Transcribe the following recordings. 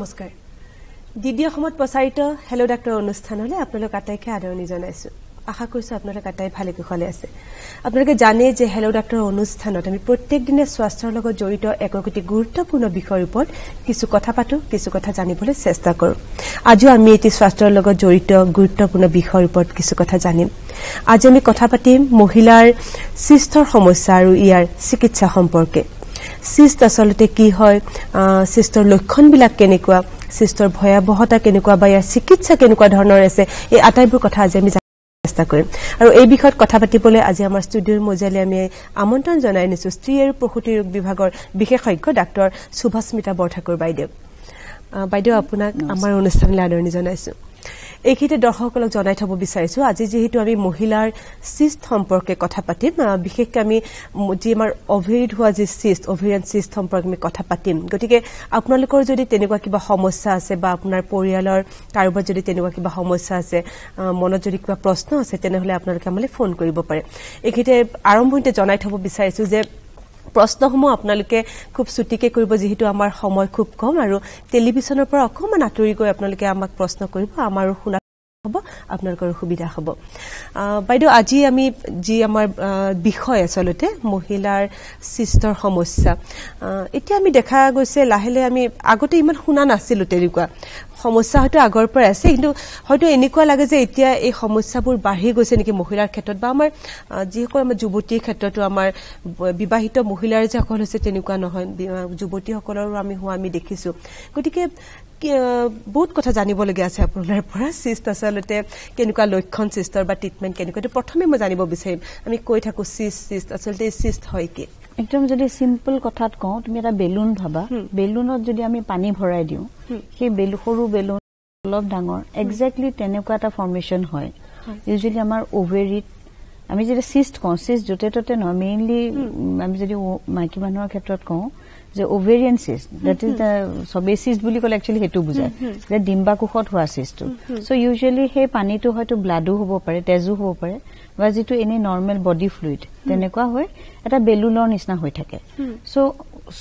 নমস্কাৰ। দ্বিতীয় সময়ত প্ৰচাৰিত হেল্ল' ডাক্তৰ অনুষ্ঠানলৈ আপোনালোক আটাইকে আদৰণি জনাইছো। আশা কৰিছো আপোনালোক আটাই ভালে কুশলে আছে। আপোনালোকে জানে যে হেল্ল' ডাক্তৰ অনুষ্ঠানত আমি প্ৰত্যেক দিনে স্বাস্থ্যৰ লগত জড়িত একোটি গুৰুত্বপূৰ্ণ বিষয়ৰ ওপৰত কিছু কথা পাতো কিছু কথা জানিবলৈ চেষ্টা কৰো। আজিও আমি এটি স্বাস্থ্যৰ লগত জড়িত গুৰুত্বপূৰ্ণ বিষয়ৰ ওপৰত কিছু কথা জানিম। আজি আমি কথা পাতিম মহিলাৰ স্বাস্থ্যৰ সমস্যা আৰু ইয়াৰ চিকিৎসা সম্পৰ্কে। চিষ্ট আচলতে কি হয় চিষ্টৰ লক্ষণবিলাক কেনেকুৱা চিষ্টৰ ভয়াৱহতা কেনেকুৱা বা ইয়াৰ চিকিৎসা কেনেকুৱা ধৰণৰ আছে এই আটাইবোৰ কথা আজি আমি চেষ্টা কৰিম। আৰু এই বিষয়ত কথা পাতিবলৈ আজি আমাৰ ষ্টুডিঅ'ৰ মজিয়ালৈ আমি আমন্ত্ৰণ জনাই আনিছো স্ত্ৰী আৰু প্ৰসূতি ৰোগ বিভাগৰ বিশেষজ্ঞ ডাঃ সুভাস্মিতা বৰঠাকুৰ বাইদেউ। বাইদেউ আপোনাক আমাৰ অনুষ্ঠানলৈ আদৰণি জনাইছো। এইখিনিতে দৰ্শকসকলক জনাই থব বিচাৰিছো। আজি যিহেতু আমি মহিলাৰ চিষ্ট সম্পৰ্কে কথা পাতিম বিশেষকৈ আমি যি আমাৰ অভেৰিত হোৱা যি চিষ্ট অভেৰিয়ান চিষ্ট সম্পৰ্কে আমি কথা পাতিম। গতিকে আপোনালোকৰ যদি তেনেকুৱা কিবা সমস্যা আছে বা আপোনাৰ পৰিয়ালৰ কাৰোবাৰ যদি তেনেকুৱা কিবা সমস্যা আছে মনত যদি কিবা প্ৰশ্ন আছে তেনেহলে আপোনালোকে আমালৈ ফোন কৰিব পাৰে। এইখিনিতে আৰম্ভণিতে জনাই থব বিচাৰিছো যে প্ৰশ্নসমূহ আপোনালোকে খুব চুটিকে কৰিব যিহেতু আমাৰ সময় খুব কম আৰু টেলিভিশ্যনৰ পৰা অকণমান আঁতৰি গৈ আপোনালোকে আমাক প্ৰশ্ন কৰিব আমাৰো শুনা হ'ব আপোনালোকৰ সুবিধা হ'ব। বাইদেউ আজি আমি যি আমাৰ বিষয় আচলতে মহিলাৰ চিষ্টৰ সমস্যা। এতিয়া আমি দেখা গৈছে লাহে লাহে আমি আগতে ইমান শুনা নাছিলো তেনেকুৱা। সমস্যা হয়তো আগৰ পৰাই আছে কিন্তু হয়তো এনেকুৱা লাগে যে এতিয়া এই সমস্যাবোৰ বাঢ়ি গৈছে নেকি মহিলাৰ ক্ষেত্ৰত বা আমাৰ যিসকল আমাৰ যুৱতীৰ ক্ষেত্ৰতো আমাৰ বিবাহিত মহিলাৰ যে সকল হৈছে তেনেকুৱা নহয় যুৱতীসকলৰো আমি হোৱা আমি দেখিছো। গতিকে বহুত কথা জানিবলগীয়া আছে আপোনাৰ পৰা চিষ্ট আচলতে কেনেকুৱা লক্ষণ চিষ্টৰ বা ট্ৰিটমেণ্ট কেনেকুৱা এইটো প্ৰথমে মই জানিব বিচাৰিম। আমি কৈ থাকো চিষ্ট চিষ্ট আচলতে চিষ্ট হয় কি? একদম যদি চিম্পল কথাত কওঁ তুমি এটা বেলুন ভাবা বেলুনত যদি আমি পানী ভৰাই দিওঁ সেই সৰু বেলুন অলপ ডাঙৰ একজেক্টলি তেনেকুৱা এটা ফৰ্মেশ্যন হয়। ইউজুৱেলি আমাৰ অভেৰিত আমি যদি চিষ্ট কওঁ চিষ্ট য'তে ত'তে নহয় মেইনলি আমি যদি মাইকী মানুহৰ ক্ষেত্ৰত কওঁ যে অভেৰিয়ান চিষ্ট দেট ইজ চবেই চিষ্ট বুলি ক'লে একচুৱেলি সেইটো বুজায়। যে ডিম্বাকোষত হোৱা চিষ্টটো চ' ইউজুৱেলি সেই পানীটো হয়তো ব্লাডো হ'ব পাৰে তেজো হ'ব পাৰে বা যিটো এনেই নৰ্মেল বডি ফ্লুইড তেনেকুৱা হৈ এটা বেলুনৰ নিচিনা হৈ থাকে। চ'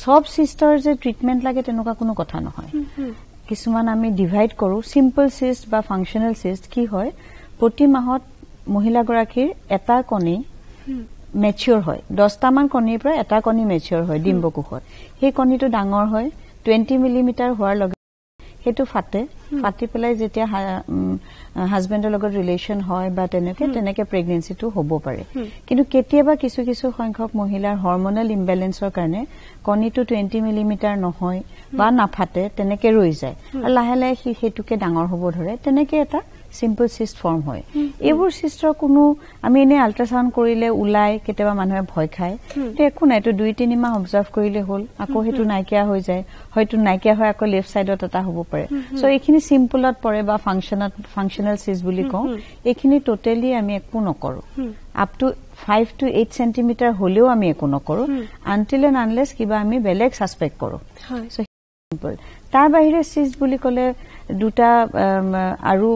চব চিষ্টৰ যে ট্ৰিটমেণ্ট লাগে তেনেকুৱা কোনো কথা নহয়। কিছুমান আমি ডিভাইড কৰো চিম্পল চিষ্ট বা ফাংচনেল চিষ্ট কি হয় প্ৰতি মাহত মহিলাগৰাকীৰ এটা কণী মেচিয়ৰ হয়। দহটামান কণীৰ পৰা এটা কণী মেচিয়ৰ হয় ডিম্বকোষত সেই কণীটো ডাঙৰ হয় টুৱেণ্টি মিলিমিটাৰ হোৱাৰ লগে সেইটো ফাটে। ফাটি পেলাই যেতিয়া হাজবেণ্ডৰ লগত ৰিলেশ্যন হয় বা তেনেকে তেনেকে প্ৰেগনেঞ্চিটো হ'ব পাৰে। কিন্তু কেতিয়াবা কিছু কিছু সংখ্যক মহিলাৰ হৰমনেল ইম্বেলেঞ্চৰ কাৰণে কণীটো টুৱেণ্টি মিলিমিটাৰ নহয় বা নাফাটে তেনেকে ৰৈ যায়। আৰু লাহে লাহে সি সেইটোকে ডাঙৰ হ'ব ধৰে তেনেকে এটা চিম্পল চিষ্ট ফৰ্ম হয়। এইবোৰ চিষ্টৰ কোনো আমি এনেই আল্ট্ৰাচাউণ্ড কৰিলে ওলাই কেতিয়াবা মানুহে ভয় খায়। একো নাই এইটো দুই তিনি মাহ অবজাৰ্ভ কৰিলে হ'ল আকৌ সেইটো নাইকিয়া হৈ যায়। হয়তো নাইকিয়া হৈ আকৌ লেফ্ট চাইডত এটা হ'ব পাৰে। চ' এইখিনি চিম্পলত পৰে বা ফাংচনত ফাংচনেল চিষ্ট বুলি কওঁ। এইখিনি টটেলি আমি একো নকৰো। Up to five to eight centimetre হলেও আমি একো নকৰো। আনটিল এণ্ড আনলেছ কিবা আমি বেলেগ ছাছপেক্ট কৰো। চিম্পল তাৰ বাহিৰে চিষ্ট বুলি ক'লে দুটা আৰু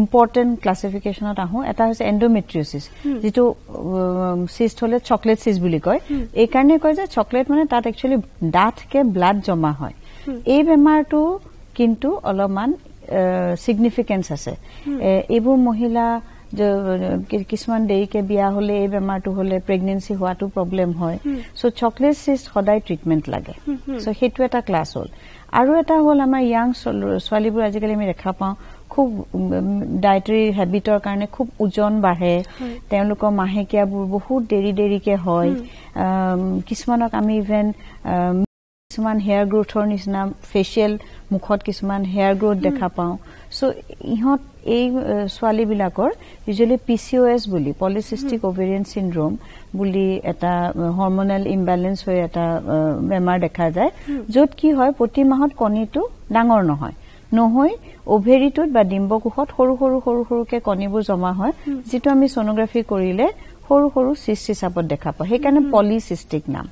ইম্পৰ্টেণ্ট ক্লাছিফিকেশ্যনত আহো। এটা হৈছে এণ্ডমেট্ৰিয়চিছ যিটো চিষ্ট হলে চকলেট চিষ্ট বুলি কয়। এইকাৰণে কয় যে চকলেট মানে তাত একচুৱেলি ডাঠকে ব্লাড জমা হয়। এই বেমাৰটো কিন্তু অলপমান ছিগনিফিকেঞ্চ আছে। এইবোৰ মহিলা কিছুমান দেৰিকে বিয়া হলে এই বেমাৰটো হলে প্ৰেগনেঞ্চি হোৱাটো প্ৰব্লেম হয়। চ' চকলেট চিষ্ট সদায় ট্ৰিটমেণ্ট লাগে। চ' সেইটো এটা ক্লাছ হ'ল। আৰু এটা হ'ল আমাৰ য়াং ছোৱালীবোৰ আজিকালি আমি দেখা পাওঁ খুব ডায়েটাৰী হেবিটৰ কাৰণে খুব ওজন বাঢ়ে। তেওঁলোকৰ মাহেকীয়াবোৰ বহুত দেৰি দেৰিকে হয়। কিছুমানক আমি ইভেন কিছুমান হেয়াৰ গ্ৰোথৰ নিচিনা ফেচিয়েল মুখত কিছুমান হেয়াৰ গ্ৰোথ দেখা পাওঁ। চ' ইহঁত এই ছোৱালীবিলাকৰ usually P C O' S বুলি পলিচিষ্টিক অভেৰিয়ান চিণ্ড্ৰম বুলি এটা হৰমনেল ইম্বেলেঞ্চ হৈ এটা বেমাৰ দেখা যায় য'ত কি হয় প্ৰতি মাহত কণীটো ডাঙৰ নহয়। নহৈ অভেৰিটোত বা ডিম্বকোষত সৰু সৰু সৰু সৰুকে কণীবোৰ জমা হয় যিটো আমি ছনোগ্ৰাফি কৰিলে সৰু সৰু চিষ্ট হিচাপত দেখা পাওঁ। সেইকাৰণে পলিচিষ্টিক নাম।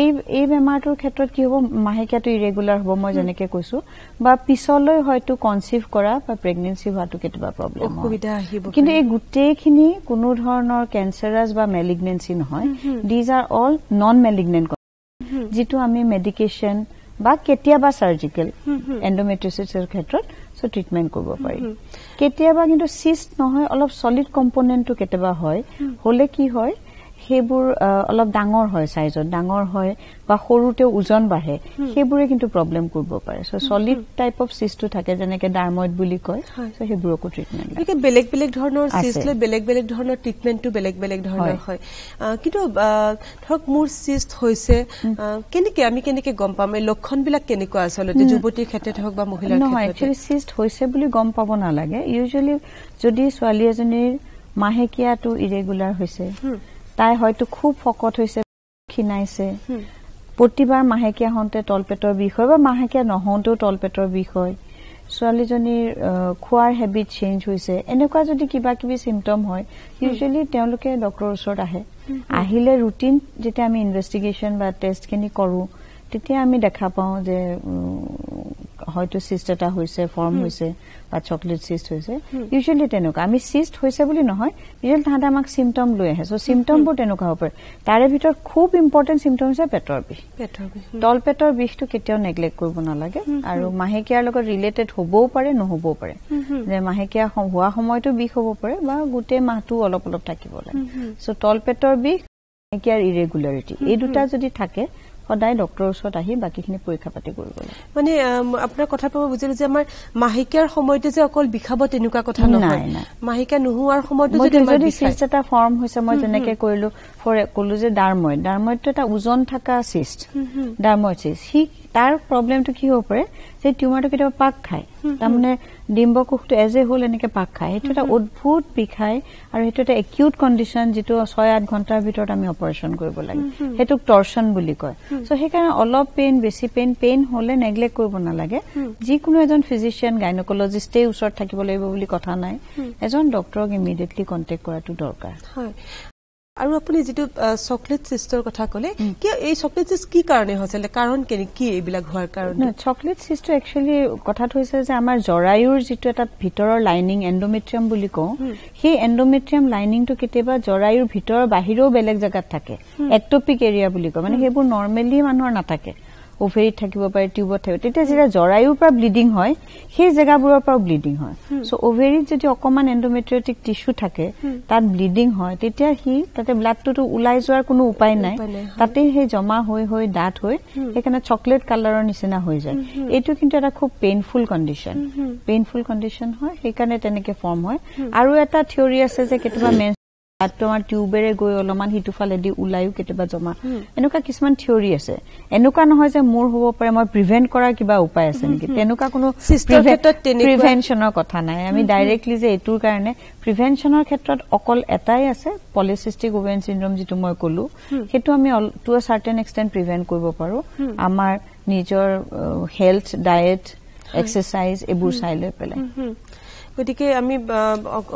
এই এই বেমাৰটোৰ ক্ষেত্ৰত কি হ'ব মাহেকীয়াটো ইৰেগুলাৰ হ'ব মই যেনেকে কৈছো। বা পিছলৈ হয়তো কনচিভ কৰা বা প্ৰেগনেঞ্চি হোৱাটো কেতিয়াবা প্ৰব্লেম অসুবিধা আহিব কিন্তু এই গোটেইখিনি কোনো ধৰণৰ কেঞ্চাৰাছ বা মেলিগনেঞ্চি নহয়। These are all non malignant যিটো আমি মেডিকেশ্যন বা কেতিয়াবা চাৰ্জিকেল এণ্ডমেট্ৰিচিছৰ ক্ষেত্ৰত চ' ট্ৰিটমেণ্ট কৰিব পাৰি। কেতিয়াবা কিন্তু চিষ্ট নহয় অলপ চলিড কম্পনেণ্টটো কেতিয়াবা হয়। হলে কি হয় সেইবোৰ অলপ ডাঙৰ হয় চাইজত ডাঙৰ হয় বা সৰুতে ওজন বাঢ়ে। সেইবোৰে কিন্তু প্ৰব্লেম কৰিব পাৰে। চ' চলিড টাইপ অফ চিষ্টটো থাকে যেনেকে ডাৰ্মইড বুলি কয় চ' সেইবোৰকো ট্ৰিটমেণ্ট বেলেগ বেলেগ ধৰণৰ চিষ্ট লৈ বেলেগ বেলেগ ধৰণৰ ট্ৰিটমেণ্টটো বেলেগ বেলেগ ধৰণৰ হয়। কিন্তু ধৰক মোৰ চিষ্ট হৈছে কেনেকে আমি কেনেকে গম পাম? এই লক্ষণবিলাক কেনেকুৱা আচলতে? যুৱতীৰ ক্ষেত্ৰত হওক বা মহিলাৰ নহয় একচুৱেলি চিষ্ট হৈছে বুলি গম পাব নালাগে। ইউজুৱেলি যদি ছোৱালী এজনীৰ মাহেকীয়াটো ইৰেগুলাৰ হৈছে তাই হয়তো খুব শকত হৈছে ক্ষীণাইছে। প্ৰতিবাৰ মাহেকীয়া হওঁতে তলপেটৰ বিষ হয় বা মাহেকীয়া নহওঁতেও তলপেটৰ বিষ হয়। ছোৱালীজনীৰ খোৱাৰ হেবিট চেঞ্জ হৈছে। এনেকুৱা যদি কিবা কিবি চিমটম হয় ইউজুৱেলি তেওঁলোকে ডক্টৰৰ ওচৰত আহে। আহিলে ৰুটিন যেতিয়া আমি ইনভেষ্টিগেশ্যন বা টেষ্টখিনি কৰোঁ তেতিয়া আমি দেখা পাওঁ যে হয়তো চিষ্ট এটা হৈছে ফৰ্ম হৈছে বা চকলেট চিষ্ট হৈছে। ইউজুৱেলি তেনেকুৱা। আমি চিষ্ট হৈছে বুলি নহয় ইউজুৱেলি তাহাঁতে আমাক চিমটম লৈ আহে। চ' চিমটমবোৰ তেনেকুৱা হ'ব পাৰে। তাৰে ভিতৰত খুব ইম্পৰ্টেণ্ট চিমটম হৈছে পেটৰ বিষ। তল পেটৰ বিষটো কেতিয়াও নেগলেক্ট কৰিব নালাগে। আৰু মাহেকীয়াৰ লগত ৰিলেটেড হ'বও পাৰে নহ'বও পাৰে। যে মাহেকীয়া হোৱা সময়তো বিষ হ'ব পাৰে বা গোটেই মাহটো অলপ অলপ থাকিব লাগে। চ' তল পেটৰ বিষ মাহেকীয়াৰ ইৰেগুলাৰিটি এই দুটা যদি থাকে সদায় ডক্টৰৰ ওচৰত আহি বাকীখিনি পৰীক্ষা পাতি কৰিব লাগে মানে আপোনাৰ কথাৰ পৰা বুজিলো যে আমাৰ মাহেকীয়াৰ সময়তে যে অকল বিষাব তেনেকুৱা কথা নহয়। মাহেকীয়া নোহোৱাৰ সময়তো যদি চিষ্ট এটা ফৰ্ম হৈছে মই যেনেকে কৰিলো কলো যে ডাৰ্মইড। ডাৰ্মইডটো এটা ওজন থকা চিষ্ট ডাৰ্মইড চিষ্ট সি তাৰ প্ৰব্লেমটো কি হ'ব পাৰে যে টিউমাৰটো কেতিয়াবা পাক খায়। তাৰমানে ডিম্ব কোষটো এজ এ হ'ল এনেকে পাক খায়। সেইটো এটা অদ্ভুত বিষায় আৰু সেইটো এটা একিউট কণ্ডিশ্যন যিটো ছয় আঠ ঘণ্টাৰ ভিতৰত আমি অপাৰেশ্যন কৰিব লাগে। সেইটোক টৰ্চন বুলি কয়। চ' সেইকাৰণে অলপ পেইন বেছি পেইন পেইন হলে নেগলেক্ট কৰিব নালাগে। যিকোনো এজন ফিজিচিয়ান গাইনকলজিষ্টেই ওচৰত থাকিব লাগিব বুলি কথা নাই। এজন ডক্টৰক ইমিডিয়েটলি কণ্টেক্ট কৰাটো দৰকাৰ। আৰু আপুনি যিটো চকলেট চিষ্টৰ কথা কলে কিয় এই চকলেট চিষ্ট কি কাৰণে হৈছিলে কাৰণ কি এইবিলাক হোৱাৰ কাৰণে? চকলেট চিষ্টটো একচুৱেলি কথাটো হৈছে যে আমাৰ জৰায়ুৰ যিটো এটা ভিতৰৰ লাইনিং এণ্ডোমেট্ৰিয়াম বুলি কওঁ সেই এণ্ডোমেট্ৰিয়াম লাইনিংটো কেতিয়াবা জৰায়ুৰ ভিতৰৰ বাহিৰেও বেলেগ জেগাত থাকে। একটপিক এৰিয়া বুলি কয় মানে সেইবোৰ নৰ্মেলি মানুহৰ নাথাকে। অভেৰিত থাকিব পাৰে টিউবত থাকিব তেতিয়া যেতিয়া জৰায়ুৰ পৰা ব্লিডিং হয় সেই জেগাবোৰৰ পৰাও ব্লিডিং হয়। চ' অভেৰিত যদি অকণমান এণ্ডোমেট্ৰিয়টিক টিচু থাকে তাত ব্লিডিং হয় তেতিয়া সি তাতে ব্লাডটোতো ওলাই যোৱাৰ কোনো উপায় নাই। তাতে সেই জমা হৈ হৈ ডাঠ হৈ সেইকাৰণে চকলেট কালাৰৰ নিচিনা হৈ যায়। এইটো কিন্তু এটা খুব পেইনফুল কণ্ডিশ্যন পেইনফুল কণ্ডিশ্যন হয় সেইকাৰণে তেনেকে ফৰ্ম হয়। আৰু এটা থিয়ৰী আছে যে কেতিয়াবা মেন ব্লাডটো আমাৰ টিউবেৰে গৈ অলপমান সিটো ফালেদি ওলাইও কেতিয়াবা জমা। এনেকুৱা কিছুমান থিয়ৰী আছে। এনেকুৱা নহয় যে মোৰ হ'ব পাৰে মই প্ৰিভেণ্ট কৰাৰ কিবা উপায় আছে নেকি? তেনেকুৱা কোনো প্ৰিভেনশ্যনৰ কথা নাই। আমি ডাইৰেক্টলি যে এইটোৰ কাৰণে প্ৰিভেনশ্যনৰ ক্ষেত্ৰত অকল এটাই আছে পলিচিষ্টিক ওভেন চিণ্ড্ৰম যিটো মই কলো। সেইটো আমি to a certain extent prevent কৰিব পাৰো। আমাৰ নিজৰ হেল্থ ডায়েট এক্সাৰচাইজ এইবোৰ চাই লৈ পেলাই। গতিকে আমি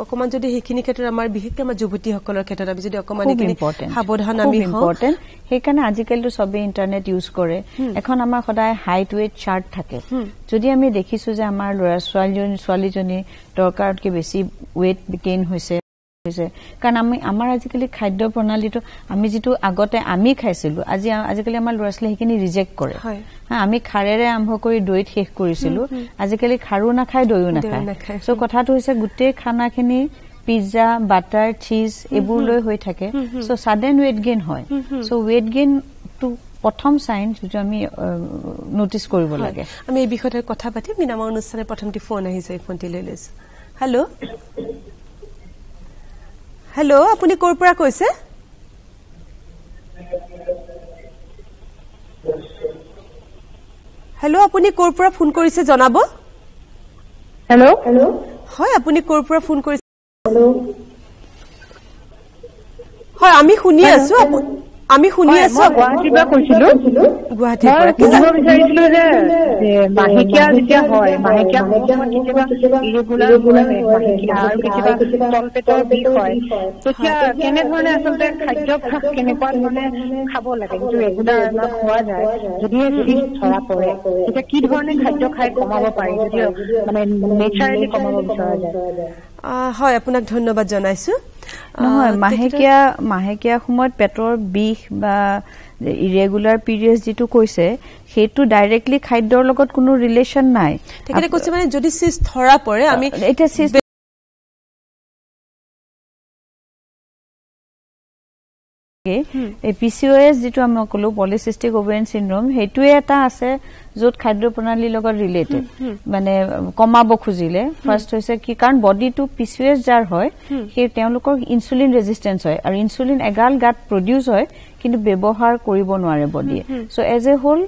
অকমান যদি সেইখিনি ক্ষেত্ৰত আমাৰ বিশেষকৈ আমাৰ যুৱতীসকলৰ ক্ষেত্ৰত আমি যদি অকমান সাৱধান আমি ইম্পৰ্টেণ্ট সেইকাৰণে আজিকালিতো চবেই ইণ্টাৰনেট ইউজ কৰে। এখন আমাৰ সদায় হাইট ৱেট চাৰ্ট থাকে। যদি আমি দেখিছো যে আমাৰ ল'ৰা ছোৱালীজনী ছোৱালীজনী দৰকাৰতকৈ বেছি ৱেট গেইন হৈছে হৈছে কাৰণ আমি আমাৰ আজিকালি খাদ্য প্ৰণালীটো আমি যিটো আগতে আমি খাইছিলো আজি আজিকালি আমাৰ ল'ৰা ছোৱালী সেইখিনি ৰিজেক্ট কৰে। আমি খাৰেৰে আৰম্ভ কৰি দৈত শেষ কৰিছিলো আজিকালি খাৰো নাখায় দৈও নাখায়। চ' কথাটো হৈছে গোটেই খানাখিনি পিজ্জা বাটাৰ চিজ এইবোৰ লৈ হৈ থাকে। চ' ছাডেন ৱেট গেইন হয়। চ' ৱেট গেইনটো প্ৰথম চাইন যিটো আমি নটিচ কৰিব লাগে। আমি এই বিষয়তে কথা পাতিম। আমাৰ অনুষ্ঠানে প্ৰথমটি ফোন আহিছে এই ফোনটি লৈ লৈছো। হেল্ল' হেল্ল' আপুনি ক'ৰ পৰা কৈছে? হেল্ল' আপুনি ক'ৰ পৰা ফোন কৰিছে জনাব? হেল্ল' হয় আপুনি ক'ৰ পৰা ফোন কৰিছে? হয় আমি শুনি আছো আমি শুনি আছো গুৱাহাটীৰ পৰা কৈছিলো। গুৱাহাটীৰ পৰা। সুধিব বিচাৰিছিলো যে মাহেকীয়া যেতিয়া হয় মাহেকীয়া কেতিয়াবা ইৰেগুলাৰ মাহেকীয়া। আৰু কেতিয়াবা তলপেটৰ বিষ হয়। তেতিয়া কেনেধৰণে আচলতে খাদ্যভাস কেনেকুৱা ধৰণে খাব লাগে? যিটো ৰেগুলাৰ আমাৰ খোৱা যায় যদিহে চিজ ধৰা পৰে তেতিয়া কি ধৰণে খাদ্য খাই কমাব পাৰি? যদি মানে নেচাৰেলি কমাব বিচৰা যায়। হয় আপোনাক ধন্যবাদ জনাইছো। নহয় মাহেকীয়া মাহেকীয়া সময়ত পেটৰ বিষ বা ইৰেগুলাৰ পিৰিয়ড যিটো কৈছে সেইটো ডাইৰেক্টলি খাদ্যৰ লগত কোনো ৰিলেশ্যন নাই। তেখেতে কৈছে মানে যদি চিজ ধৰা পৰে আমি এতিয়া এই পি চি অ' এছ যিটো আমি কলো পলিচিষ্টিক অভেৰিয়ান চিণ্ড্ৰম সেইটোৱে এটা আছে য'ত খাদ্য প্ৰণালীৰ লগত ৰিলেটেড মানে কমাব খুজিলে। ফাৰ্ষ্ট হৈছে কি? কাৰণ বডিটো পি চি এছ যাৰ হয় সেই তেওঁলোকৰ ইনচুলিন ৰেজিষ্টেঞ্চ হয়। আৰু ইনচুলিন এগাল গাত প্ৰডিউচ হয় কিন্তু ব্যৱহাৰ কৰিব নোৱাৰে বডিয়ে চ' এজ এ হোল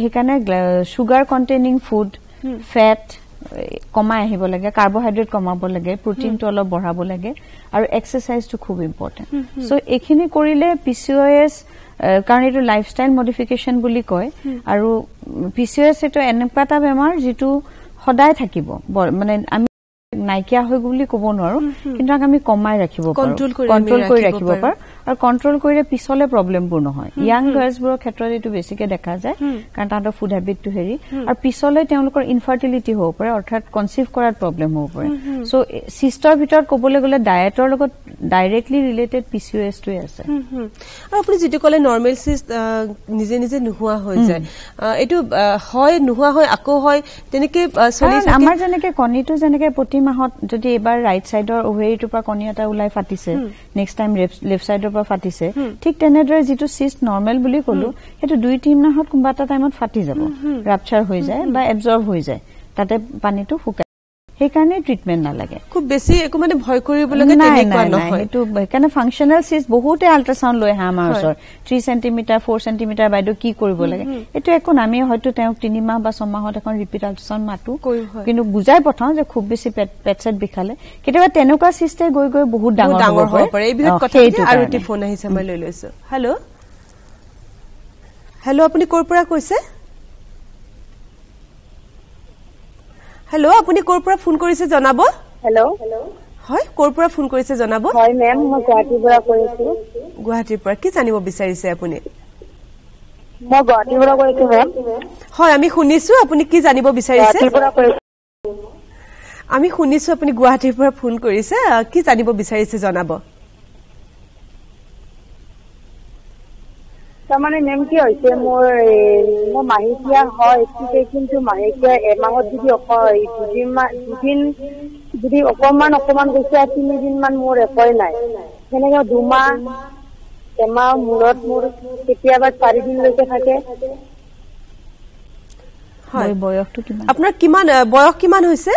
সেইকাৰণে চুগাৰ কণ্টেইনিং ফুড ফেট কমাই আহিব লাগে কাৰ্বহাইড্ৰেট কমাব লাগে প্ৰটিনটো অলপ বঢ়াব লাগে আৰু এক্সাৰচাইজটো খুব ইম্পৰ্টেণ্ট চ' এইখিনি কৰিলে পি চি অ' এছ কাৰণ এইটো লাইফষ্টাইল মডিফিকেশ্যন বুলি কয় আৰু পি চি অ' এছ এইটো এনেকুৱা এটা বেমাৰ যিটো সদায় থাকিব। মানে আমি নাইকিয়া হৈ গ'ল বুলি ক'ব নোৱাৰো কিন্তু আমি কমাই ৰাখিব আমি কণ্ট্ৰল কৰি ৰাখিব পাৰো। আৰু কণ্ট্ৰল কৰিলে পিছলে প্ৰব্লেমবোৰ নহয়। য়াং গাৰ্লছবোৰৰ ক্ষেত্ৰত এইটো বেছিকে দেখা যায় কাৰণ তাহাঁতৰ ফুড হেবিটটো হেৰি। আৰু পিছলে তেওঁলোকৰ ইনফাৰ্টিলিটি হ'ব পাৰে অৰ্থাৎ কনচিভ কৰাত প্ৰব্লেম হ'ব পাৰে। চ' চিষ্টৰ ভিতৰত ক'বলৈ গ'লে ডায়েটৰ লগত directly related P C O' এছটোৱে আছে। আৰু আপুনি যিটো ক'লে নৰ্মেল চিষ্ট নিজে নিজে নোহোৱা হৈ যায়। এইটো হয় নোহোৱা হয় আকৌ হয় তেনেকে আমাৰ যেনেকে কণীটো যেনেকে প্ৰতি মাহত যদি এইবাৰ ৰাইট চাইডৰ অভেৰিটোৰ পৰা কণী এটা ওলাই ফাটিছে নেক্সট টাইম লেফ্ট চাইডৰ পৰা ফাটিছে। ঠিক তেনেদৰে যিটো চিষ্ট নৰ্মেল বুলি কলো সেইটো দুই তিনি মাহত কোনোবা এটা টাইমত ফাটি যাব। ৰাপচাৰ হৈ যায় বা এবজৰ্ব হৈ যায়। তাতে পানীটো শুকাই সেইকাৰণে ট্ৰিটমেণ্ট নালাগে। খুব বেছি একো মানে ভয় কৰিবলগীয়া নাই, সেইটো সেইকাৰণে ফাংচনেল চিষ্ট বহুতে আল্ট্ৰাচাউণ্ড লৈ আহে আমাৰ। ওচৰত। থ্ৰী চেণ্টিমিটাৰ ফ'ৰ চেণ্টিমিটাৰ বাইদেউ কি কৰিব লাগে? এইটো একো নামি হয়তো তেওঁক তিনিমাহ বা ছমাহত এখন ৰিপিট আল্ট্ৰাচাউণ্ড মাতো। কিন্তু বুজাই পঠাও যে খুব বেছি পেট পেট চেট বিষালে। কেতিয়াবা তেনেকুৱা চিষ্টে গৈ গৈ বহুত ডাঙৰ ডাঙৰ হ'ব পাৰে। এই বিষয়ত কথা পাতি আৰু। এটি ফোন আহিছে মই লৈ লৈছো। হেল্ল' হেল্ল' আপুনি ক'ৰ পৰা কৈছে? হেল্ল' আপুনি ক'ৰ পৰা ফোন কৰিছে জনাব? হেল্ল' হয় ক'ৰ পৰা ফোন কৰিছে জনাব? হয় মেম মই গুৱাহাটীৰ পৰা কৰিছো গুৱাহাটীৰ পৰা কি জানিব বিচাৰিছে আপুনি? মই গুৱাহাটীৰ পৰা কৰিছো মেম হয় আমি শুনিছো আপুনি কি জানিব বিচাৰিছে? আমি শুনিছো আপুনি গুৱাহাটীৰ পৰা ফোন কৰিছে কি জানিব বিচাৰিছে জনাব? তাৰমানে মেম কি হৈছে মোৰ মোৰ মাহেকীয়া হয় ঠিকে কিন্তু মাহেকীয়া এমাহত যদি অক- এই দুদিন যদি অকমান অকমান গৈছে আৰু তিনিদিন মান মোৰ একোৱে নাই। সেনেকে দুমাহ এমাহ মূৰত মোৰ কেতিয়াবা চাৰিদিনলৈকে থাকে। বয়সটো কিমান? আপোনাৰ কিমান বয়স কিমান হৈছে?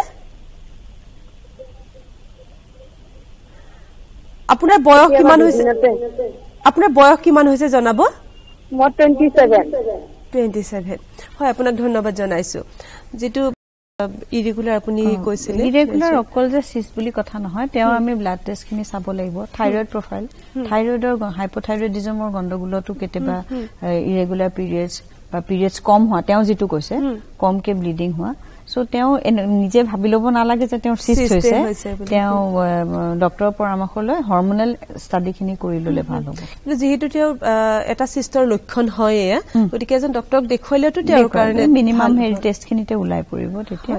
আপোনাৰ বয়স কিমান হৈছে। আপোনাৰ বয়স কিমান হৈছে জনাব? মোৰ টুৱেণ্টি ছেভেন টুৱেণ্টি ছেভেন হয় আপোনাক ধন্যবাদ জনাইছো। যিটো ইৰেগুলাৰ আপুনি কৈছিলে। ইৰেগুলাৰ অকল যে চিষ্ট বুলি কথা নহয় তেওঁ আমি ব্লাড টেষ্ট খিনি চাব লাগিব। থাইৰইড প্ৰফাইল থাইৰইডৰ হাইপথাইৰইডিজমৰ গণ্ডগোলতো কেতিয়াবা ইৰেগুলাৰ পিৰিয়ডছ বা পিৰিয়ডছ কম হোৱা তেওঁ যিটো কৈছে কমকে ব্লিডিং হোৱা। চ' তেওঁ নিজে ভাবি ল'ব নালাগে যে তেওঁৰ চিষ্ট হৈছে। তেওঁ ডক্টৰৰ পৰামৰ্শ লৈ হৰমনেল ষ্টাডিখিনি কৰি ল'লে ভাল হ'ব। কিন্তু যিহেতু তেওঁৰ আহ, এটা চিষ্টৰ লক্ষণ হয় এয়া গতিকে এজন ডক্টৰক দেখুৱালেতো তেওঁৰ কাৰণে মিনিমাম হেৰি হয়। টেষ্টখিনিতে ওলাই পৰিব তেতিয়া।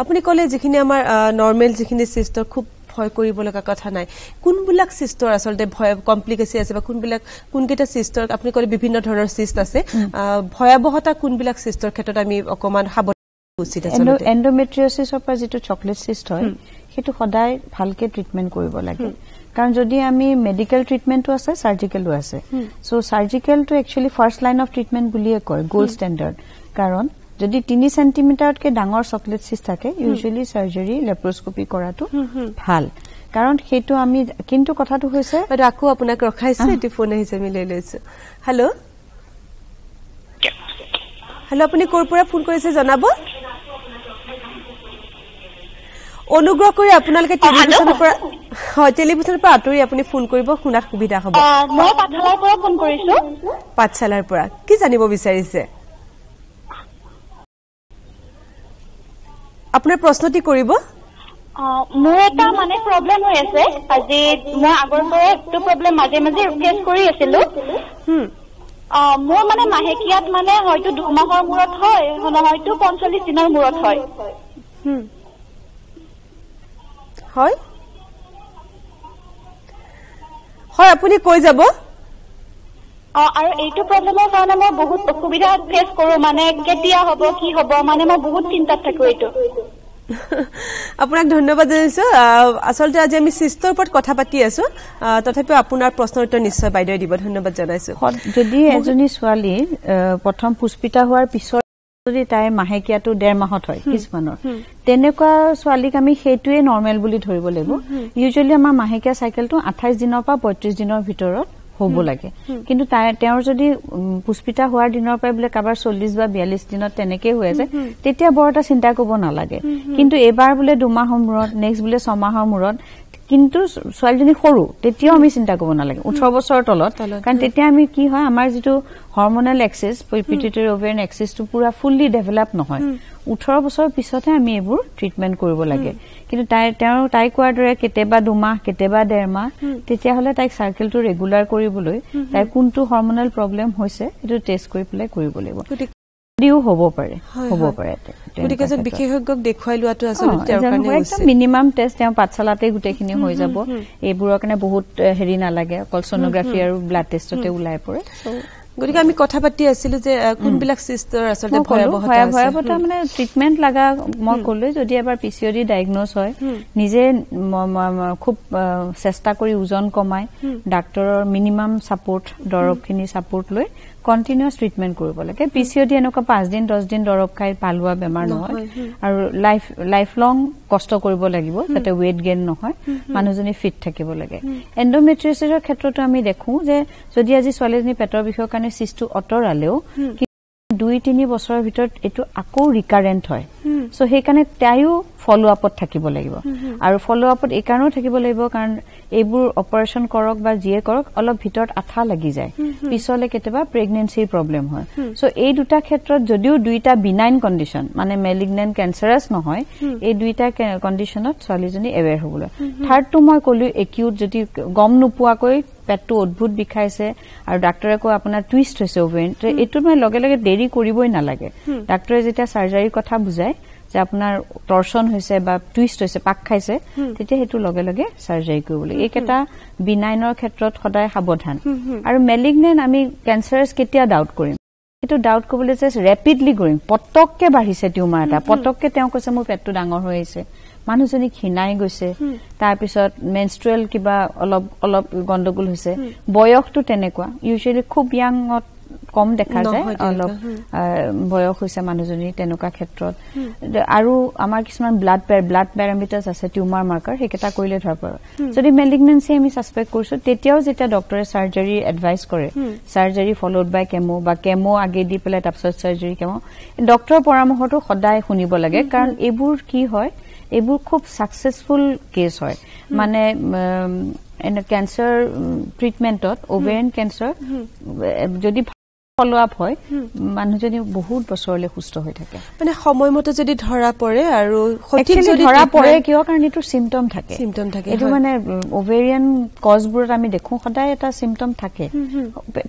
আপুনি ক'লে যিখিনি আমাৰ নৰ্মেল যিখিনি চিষ্টৰ খুব ভয় কৰিব লগা কথা নাই। কোনবিলাক চিষ্টৰ আচলতে ভয় কমপ্লিকেচি আছে বা কোনবিলাক কোনকেইটা চিষ্টৰ আপুনি ক'লে বিভিন্ন ধৰণৰ চিষ্ট আছে। ভয়াৱহতা কোনবিলাক চিষ্টৰ ক্ষেত্ৰত আমি অকমান সাৱধান উচিত এণ্ডোমেট্ৰিয়চিছৰ পৰা যিটো চকলেট চিষ্ট হয় সেইটো সদায় ভালকে ট্ৰিটমেণ্ট কৰিব লাগে। কাৰণ যদি আমি মেডিকেল ট্ৰিটমেণ্টো আছে চাৰ্জিকেলো আছে। So চাৰ্জিকেলটো actually first line of treatment বুলিয়ে কয় গ'ল্ড ষ্টেণ্ডাৰ্ড কাৰণ যদি তিনি চেণ্টিমিটাৰতকে ডাঙৰ চকলেট চিষ্ট থাকে ইউজুৱেলি চাৰ্জাৰী লেপ্ৰস্কপি কৰাটো ভাল। কাৰণ সেইটো আমি কিন্তু কথাটো হৈছে আকৌ আপোনাক ৰখাইছো এটি ফোন আহিছে লৈ লৈছো। হেল্ল' হেল্ল' আপুনি ক'ৰ পৰা ফোন কৰিছে জনাব? অনুগ্ৰহ কৰি আপোনালোকে টেলিভিশ্যনৰ পৰা হয় টেলিভিশ্যনৰ পৰা আঁতৰি আপুনি ফোন কৰিব শুনাত সুবিধা হ'ব। মই পাঠশালাৰ পৰা ফোন কৰিছো। পাঠশালাৰ পৰা। কি জানিব বিচাৰিছে? আপোনাৰ প্ৰশ্নটি কৰিব। মোৰ এটা মানে প্ৰব্লেম হৈ আছে। আজি মই আগৰ পৰা এইটো প্ৰব্লেম মাজে মাজে ফেচ কৰি আছিলো। মোৰ মানে মাহেকীয়াত মানে হয়তো দুমাহৰ মূৰত হয় হয়তো পঞ্চল্লিশ দিনৰ মূৰত হয়। হয়? হয় আপুনি কৈ যাব? আৰু এইটো প্ৰব্লেমৰ কাৰণে মই বহুত অসুবিধা ফেচ কৰো মানে কেতিয়া হ'ব কি হ'ব মানে মই বহুত চিন্তাত থাকো এইটো। আপোনাক ধন্যবাদ জনাইছো। আচলতে আজি আমি চিষ্টৰ ওপৰত কথা পাতি আছো। তথাপিও আপোনাৰ প্ৰশ্নৰ উত্তৰ নিশ্চয় বাইদেৱে দিব। ধন্যবাদ জনাইছো। যদি এজনী ছোৱালী প্ৰথম পুষ্পিতা হোৱাৰ পিছত যদি তাইৰ মাহেকীয়াটো ডেৰ মাহত হয় কিছুমানৰ। তেনেকুৱা ছোৱালীক আমি সেইটোৱে নৰ্মেল বুলি ধৰিব লাগিব। ইউজুৱেলি আমাৰ মাহেকীয়া চাইকেলটো আঠাইশ দিনৰ পৰা পঁয়ত্ৰিশ দিনৰ ভিতৰত হ'ব লাগে। কিন্তু তাই- তেওঁৰ যদি পুষ্পিতা হোৱাৰ দিনৰ পৰাই বোলে কাৰোবাৰ চল্লিশ বা বিয়াল্লিশ দিনত তেনেকে হৈ আছে তেতিয়া বৰ এটা চিন্তা কৰিব নালাগে। কিন্তু এইবাৰ বোলে দুমাহৰ মূৰত নেক্সট বোলে ছমাহৰ মূৰত কিন্তু ছোৱালীজনী সৰু তেতিয়াও আমি চিন্তা কৰিব নালাগে। ওঠৰ বছৰৰ তলত। কাৰণ তেতিয়া আমি কি হয় আমাৰ যিটো হৰমনেল এক্সিছ পিটিটৰি অভিয়ান এক্সিছটো পুৰা ফুল্লি ডেভেলপ নহয়। ওঠৰ বছৰৰ পিছতহে আমি এইবোৰ ট্ৰিটমেণ্ট কৰিব লাগে। কিন্তু তাই তেওঁ তাই কোৱাৰ দৰে কেতিয়াবা দুমাহ কেতিয়াবা ডেৰ মাহ তেতিয়াহ'লে তাইক চাৰ্কেলটো ৰেগুলাৰ কৰিবলৈ তাইৰ কোনটো হৰমনেল প্ৰব্লেম হৈছে সেইটো টেষ্ট কৰি পেলাই কৰিব লাগিব। যদিও হ'ব পাৰে হ'ব। পাৰে গতিকে এজন। বিশেষজ্ঞক দেখুৱাই লোৱাটো আচলতে মিনিমাম টেষ্ট তেওঁ পাঠশালাতে গোটেইখিনি হৈ যাব। এইবোৰৰ কাৰণে বহুত হেৰি নালাগে অকল ছনোগ্ৰাফি আৰু ব্লাড টেষ্টতে ওলাই পৰে। গতিকে আমি কথা পাতি আছিলো যে কোনবিলাক চিষ্টৰ আচলতে ভয়াৱহতা মানে ট্ৰিটমেণ্ট লগা মই ক'লো যদি এবাৰ P C O D diagnose হয় নিজে খুব চেষ্টা কৰি ওজন কমাই ডাক্তৰৰ মিনিমাম ছাপোৰ্ট দৰৱখিনি ছাপোৰ্ট লৈ কণ্টিনিউৱাছ ট্ৰিটমেণ্ট কৰিব লাগে। পি চি অ ডি এনেকুৱা পাঁচদিন দহ দিন দৰৱ খাই ভাল হোৱা বেমাৰ নহয় আৰু লাইফ লাইফ লং কষ্ট কৰিব লাগিব যাতে ৱেইট গেইন নহয় মানুহজনী ফিট থাকিব লাগে। এণ্ডোমেট্ৰিয়াছিছৰ ক্ষেত্ৰতো আমি দেখো যে যদি আজি ছোৱালীজনী পেটৰ বিষৰ কাৰণে চিষ্টটো অঁতৰালেও দুই তিনি বছৰৰ ভিতৰত এইটো আকৌ ৰিকাৰেণ্ট হয়। চ' সেইকাৰণে তাইও ফল' আপত থাকিব লাগিব। আৰু ফল' আপত এইকাৰণেও থাকিব লাগিব কাৰণ এইবোৰ অপাৰেশ্যন কৰক বা যিয়ে কৰক অলপ ভিতৰত আঠা লাগি যায়। পিছলে কেতিয়াবা প্ৰেগনেঞ্চিৰ প্ৰব্লেম হয়। চ' এই দুটা ক্ষেত্ৰত যদিও দুইটা বিনাইন কণ্ডিশ্যন মানে মেলিগনেণ্ট কেঞ্চাৰাছ নহয় এই দুইটা কণ্ডিশ্যনত ছোৱালীজনী এৱেৰ হ'বলৈ। থাৰ্ডটো মই ক'লো একিউট যদি গম নোপোৱাকৈ পেটটো অদ্ভুত বিষাইছে আৰু ডাক্তৰে কয় আপোনাৰ টুইষ্ট হৈছে অভেন এইটো মানে লগে লগে দেৰি কৰিবই নালাগে। ডাক্তৰে যেতিয়া চাৰ্জাৰীৰ কথা বুজায় যে আপোনাৰ টৰ্চন হৈছে বা টুইষ্ট হৈছে পাক খাইছে তেতিয়া সেইটো লগে লগে চাৰ্জাৰী কৰিব লাগে। এইকেইটা বিনাইনৰ ক্ষেত্ৰত সদায় সাৱধান। আৰু মেলিগনেণ্ট আমি কেঞ্চাৰাছ কেতিয়া ডাউট কৰিম? সেইটো ডাউট কৰিবলৈ যে ৰেপিডলি কৰিম। পটককে বাঢ়িছে টিউমাৰ এটা। পটককে তেওঁ কৈছে মোৰ পেটটো ডাঙৰ হৈ আহিছে। মানুহজনী ক্ষীণাই গৈছে। তাৰপিছত মেনষ্ট্ৰুৱেল কিবা অলপ অলপ গণ্ডগোল হৈছে। বয়সটো তেনেকুৱা। ইউজুৱেলি খুব য়াঙত কম দেখা যায় অলপ বয়স হৈছে মানুহজনীৰ তেনেকুৱা ক্ষেত্ৰত। আৰু আমাৰ কিছুমান ব্লাড ব্লাড পেৰামিটাৰ্ছ আছে টিউমাৰ মাৰ্কাৰ সেইকেইটা কৰিলে ধৰা পৰে। যদি মেলিগনেঞ্চি আমি ছাছপেক্ট কৰিছো তেতিয়াও যেতিয়া ডক্তৰে চাৰ্জাৰী এডভাইচ কৰে চাৰ্জাৰী ফল'ড বাই কেমো বা কেমো আগে দি পেলাই তাৰপিছত চাৰ্জাৰী কেমো ডক্তৰৰ পৰামৰ্শটো সদায় শুনিব লাগে। কাৰণ এইবোৰ কি হয় এইবোৰ খুব ছাকচেছফুল কেছ হয়। মানে কেঞ্চাৰ ট্ৰিটমেণ্টত অভেৰিয়ান কেঞ্চাৰ যদি ফল' আপ হয় মানুহজনী বহুত বছৰলৈ সুস্থ হৈ থাকে। মানে সময়মতে যদি ধৰা পৰে আৰু ধৰা পৰে কিয়? কাৰণ এইটো চিমটম থাকে। Symptom থাকে, এইটো। মানে অভেৰিয়ান কজবোৰত আমি দেখো সদায় এটা চিমটম থাকে।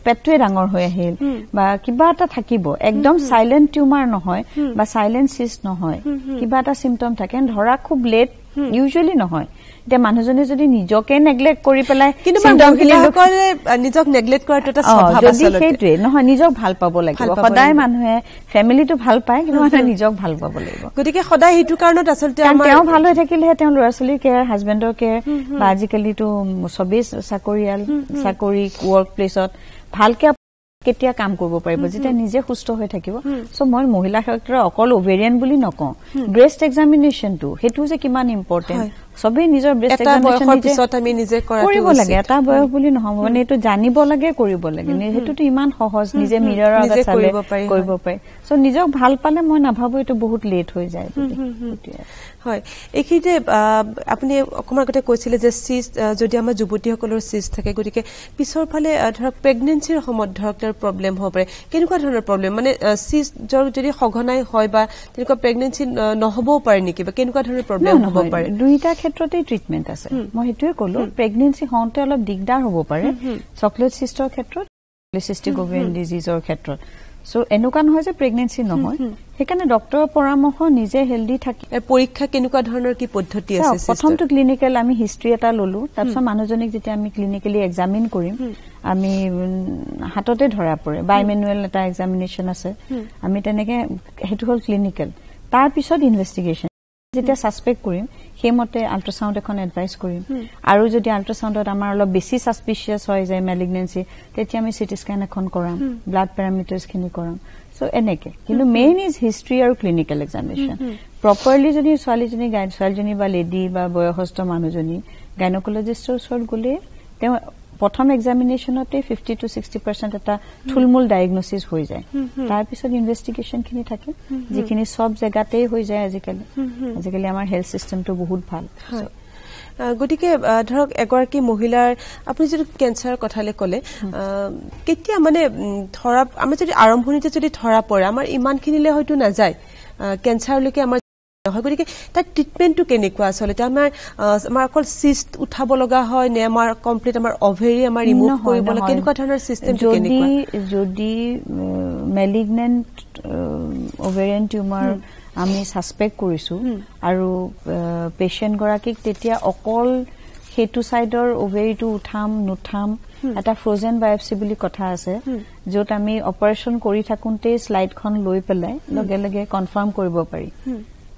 পেটটোৱে ডাঙৰ হৈ আহিল বা কিবা এটা থাকিব। একদম চাইলেণ্ট টিউমাৰ নহয় বা চাইলেণ্ট চিষ্ট নহয়। কিবা এটা চিমটম থাকে। ধৰা খুব লেট ইউজুৱেলি নহয়। এতিয়া মানুহজনে যদি নিজকে নেগলেক্ট কৰি পেলাই কিন্তু নিজক নেগলেক্ট কৰাটো এটা যদি সেইটোৱে। নহয় নিজক ভাল পাব লাগিব। সদায়। মানুহে ফেমিলিটো ভাল পায় কিন্তু মানুহে নিজক ভাল পাব লাগিব। গতিকে সদায় সেইটো কাৰণত আচলতে তেওঁ ভাল হৈ থাকিলেহে তেওঁ ল'ৰা ছোৱালীৰ কেয়াৰ হাজবেণ্ডৰ কেয়াৰ বা আজিকালিতো চবেই চাকৰিয়াল চাকৰি ৱৰ্ক প্লেচত ভালকে কেতিয়া কাম কৰিব পাৰিব? যেতিয়া নিজে সুস্থ হৈ থাকিব। চ' মই মহিলা ক্ষেত্ৰত অকল অভেৰিয়ান বুলি নকওঁ। ব্ৰেষ্ট এক্সামিনেশ্যনটো সেইটো যে কিমান ইম্পৰ্টেণ্ট চবেই নিজৰ ব্ৰেষ্ট কৰাটো কৰিব লাগে। এটা বয়স বুলি নহ'ব। মানে এইটো জানিব লাগে কৰিব লাগে। সেইটোতো ইমান সহজ নিজে মিৰৰ আগত চালে কৰিব পাৰি, চ' নিজক ভাল পালে মই নাভাবো এইটো বহুত লেট হৈ যায়। হয়। এইখিনিতে আপুনি অকণমান আগতে কৈছিলে যে আহ, যদি আমাৰ যুৱতীসকলৰ চিষ্ট থাকে গতিকে পিছৰ ফালে ধৰক প্ৰেগনেঞ্চিৰ সময়ত ধৰক তেওঁৰ প্ৰব্লেম হ'ব পাৰে। কেনেকুৱা ধৰণৰ প্ৰব্লেম মানে চিষ্টৰ যদি সঘনাই হয় বা তেনেকুৱা প্ৰেগনেঞ্চি নহ'বও পাৰে নেকি? বা কেনেকুৱা ধৰণৰ প্ৰব্লেম হ'ব পাৰে? দুইটা ক্ষেত্ৰতেই ট্ৰিটমেণ্ট আছে। মই সেইটোৱে ক'লো প্ৰেগনেঞ্চি হওঁতে অলপ দিগদাৰ হ'ব পাৰে। চকলেট চিষ্টৰ ক্ষেত্ৰত পলিচিষ্টিক অভিয়ান ডিজিজৰ ক্ষেত্ৰত। চ' এনেকুৱা নহয় যে প্ৰেগনেঞ্চি নহয়। সেইকাৰণে ডক্তৰৰ পৰামৰ্শ নিজে হেল্ডি থাকি পৰীক্ষা কেনেকুৱা ধৰণৰ কি পদ্ধতি আছে প্ৰথমটো ক্লিনিকেল আমি হিষ্ট্ৰী এটা ললো। তাৰপিছত মানুহজনীক যেতিয়া আমি ক্লিনিকেলি এক্সামিন কৰিম আমি হাততে ধৰা পৰে। বাই মেনুৱেল এটা এক্সামিনেশ্যন আছে। আমি তেনেকে সেইটো হ'ল ক্লিনিকেল তাৰপিছত ইনভেষ্টিগেশ্যন যেতিয়া ছাছপেক্ট কৰিম সেইমতে আল্ট্ৰাচাউণ্ড এখন এডভাইচ কৰিম। আৰু যদি আল্ট্ৰাচাউণ্ডত আমাৰ অলপ বেছি ছাছপিচিয়াছ হয় যায় মেলিগনেঞ্চি তেতিয়া আমি চিটি স্কেন এখন কৰাম ব্লাড পেৰামিটাৰ্ছখিনি কৰাম। চ' এনেকে। কিন্তু মেইন ইজ হিষ্ট্ৰী আৰু ক্লিনিকেল এক্সামিনেশ্যন প্ৰপাৰলি যদি ছোৱালীজনী ছোৱালীজনী বা লেডি বা বয়সস্থ মানুহজনী গাইনকলজিষ্টৰ ওচৰত গ'লে তেওঁ প্ৰথম এক্সামিনেশ্যনতে ফিফটি টু ছিক্সটি পাৰ্চেণ্ট এটা থুলমূল ডায়েগনচিছ হৈ যায়। তাৰপিছত ইনভেষ্টিগেশ্যনখিনি থাকে যিখিনি চব জেগাতেই হৈ যায় আজিকালি। আজিকালি আমাৰ হেল্থ চিষ্টেমটো বহুত ভাল। গতিকে ধৰক এগৰাকী মহিলাৰ আপুনি যিটো কেঞ্চাৰৰ কথালে ক'লে কেতিয়া মানে ধৰা আমাৰ যদি আৰম্ভণিতে যদি ধৰা পৰে আমাৰ ইমানখিনিলে হয়তো নাযায়। কেঞ্চাৰলৈকে আমাৰ নহয় গতিকে তাৰ ট্ৰিটমেণ্টটো কেনেকুৱা আচলতে? আমাৰ আমাৰ অকল চিষ্ট উঠাব লগা হয় নে আমাৰ কমপ্লিট আমাৰ অভেৰি আমাৰ ৰিমুভ কৰিব লাগে। কেনেকুৱা ধৰণৰ চিষ্টেমটো যদি যদি মেলিগনেণ্ট অভেৰিয়ান টিউমাৰ আমি ছাছপেক্ট কৰিছো আৰু পেচেণ্ট গৰাকীক তেতিয়া অকল সেইটো চাইডৰ অভেৰিটো উঠাম নুঠাম এটা ফ্ৰজেন বায়পচি বুলি কথা আছে য'ত আমি অপাৰেশ্যন কৰি থাকোঁতেই শ্লাইডখন লৈ পেলাই লগে লগে কনফাৰ্ম কৰিব পাৰি।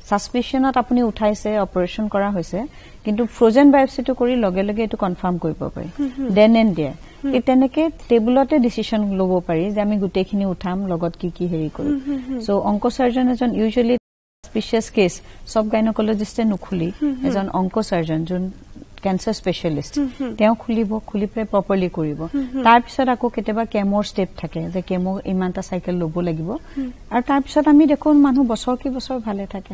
ছাছপিচিয়নত আপুনি উঠাইছে অপাৰেশ্যন কৰা হৈছে কিন্তু ফ্ৰজেন বায়পচিটো কৰি লগে লগে এইটো কনফাৰ্ম কৰিব পাৰি। দেন এণ্ড দেয়াৰ এই তেনেকে টেবুলতে ডিচিশ্যন ল'ব পাৰি যে আমি গোটেইখিনি উঠাম লগত কি কি হেৰি কৰিম চ' অংক চাৰ্জন এজন ইউজুৱেলি স্পেচিয়াছ কেছ চব গাইনকলজিষ্টে নুখুলি। এজন অংক চাৰ্জন যোন কেঞ্চাৰ স্পেচিয়েলিষ্ট তেওঁ খুলিব খুলি পেলাই প্ৰপাৰলি কৰিব। তাৰপিছত আকৌ কেতিয়াবা কেমৰ ষ্টেপ থাকে যে কেম ইমানটা চাইকেল ল'ব লাগিব। আৰু তাৰপিছত আমি দেখোঁ মানুহ বছৰ কি বছৰ ভালে থাকে।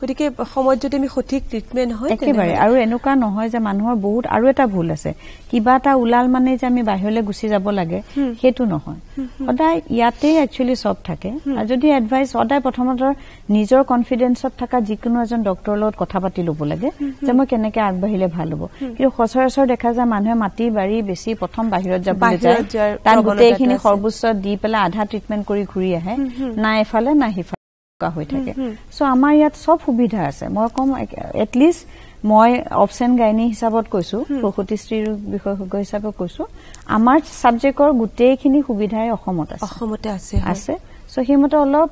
গতিকে সময়ত যদি আমি সঠিক ট্ৰিটমেণ্ট হয় একেবাৰে। আৰু এনেকুৱা নহয় যে মানুহৰ বহুত আৰু এটা ভুল আছে। কিবা এটা ওলাল মানে যে আমি বাহিৰলৈ গুচি যাব লাগে সেইটো নহয়। সদায় ইয়াতে একচুৱেলি চব থাকে। আৰু যদি এডভাইচ সদায় প্ৰথমতে নিজৰ কনফিডেন্সত থকা যিকোনো এজন ডক্তৰৰ লগত কথা পাতি ল'ব লাগে যে মই কেনেকে আগবাঢ়িলে ভাল হ'ব। কিন্তু সচৰাচৰ দেখা যায় মানুহে মাটি বাৰী বেছি প্ৰথম বাহিৰত যোৱাৰ তাত গোটেইখিনি। সৰ্বোচ্চ দি পেলাই আধা ট্ৰিটমেণ্ট কৰি ঘূৰি আহে। না এফালে না সিফালে হৈ থাকে। চ' আমাৰ ইয়াত চব সুবিধা আছে। মই ক'ম এটলিষ্ট মই অপচন গাইনী হিচাপত কৈছো প্ৰসূতি স্ত্ৰীৰ বিশেষজ্ঞ হিচাপে কৈছো। আমাৰ ছাবজেক্টৰ গোটেইখিনি সুবিধাই অসমত আছে। অসমতে আছে। আছে। চ' সেইমতে অলপ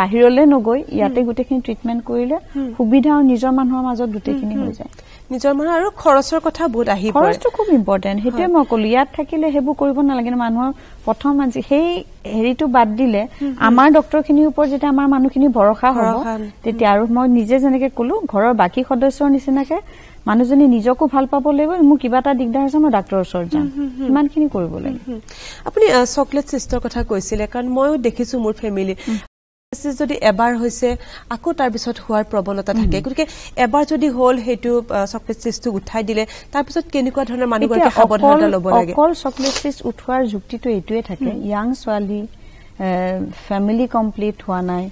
বাহিৰলৈ নগৈ ইয়াতে গোটেইখিনি ট্ৰিটমেণ্ট কৰিলে সুবিধা আৰু নিজৰ মানুহৰ মাজত গোটেইখিনি হৈ যায়। নিজৰ মানুহ আৰু খৰচৰ কথা বহুত আহি খৰচটো খুব ইম্পৰ্টেণ্ট সেইটোৱে মই ক'লো। ইয়াত থাকিলে সেইবোৰ কৰিব নালাগে। মানুহৰ প্ৰথম আজি সেই হেৰিটো বাদ দিলে আমাৰ ডক্তৰখিনিৰ ওপৰত যেতিয়া আমাৰ মানুহখিনি ভৰসা হ'ব তেতিয়া আৰু মই নিজে যেনেকে ক'লো ঘৰৰ বাকী সদস্যৰ নিচিনাকে মানুহজনী নিজকো ভাল পাব লাগিব মোৰ কিবা এটা দিগদাৰ হৈছে মই ডাক্তৰৰ ওচৰত যাম। ইমানখিনি কৰিব লাগে হুম। আপুনি চকলেট চিষ্টৰ কথা কৈছিলে কাৰণ ময়ো দেখিছো মোৰ ফেমিলি যদি এবাৰ হৈছে আকৌ তাৰ পিছত হোৱাৰ প্ৰৱণতা থাকে। গতিকে এবাৰ যদি হ'ল সেইটো চকলেট উঠাই দিলে তাৰপিছত কেনেকুৱা ধৰণৰ মানুহগৰাকীয়ে সাৱধানতা ল'ব লাগে? অকল চকলেট চিজ উঠোৱাৰ যুক্তিটো এইটোৱে থাকে। য়াং ছোৱালী ফেমিলি কমপ্লিট হোৱা নাই।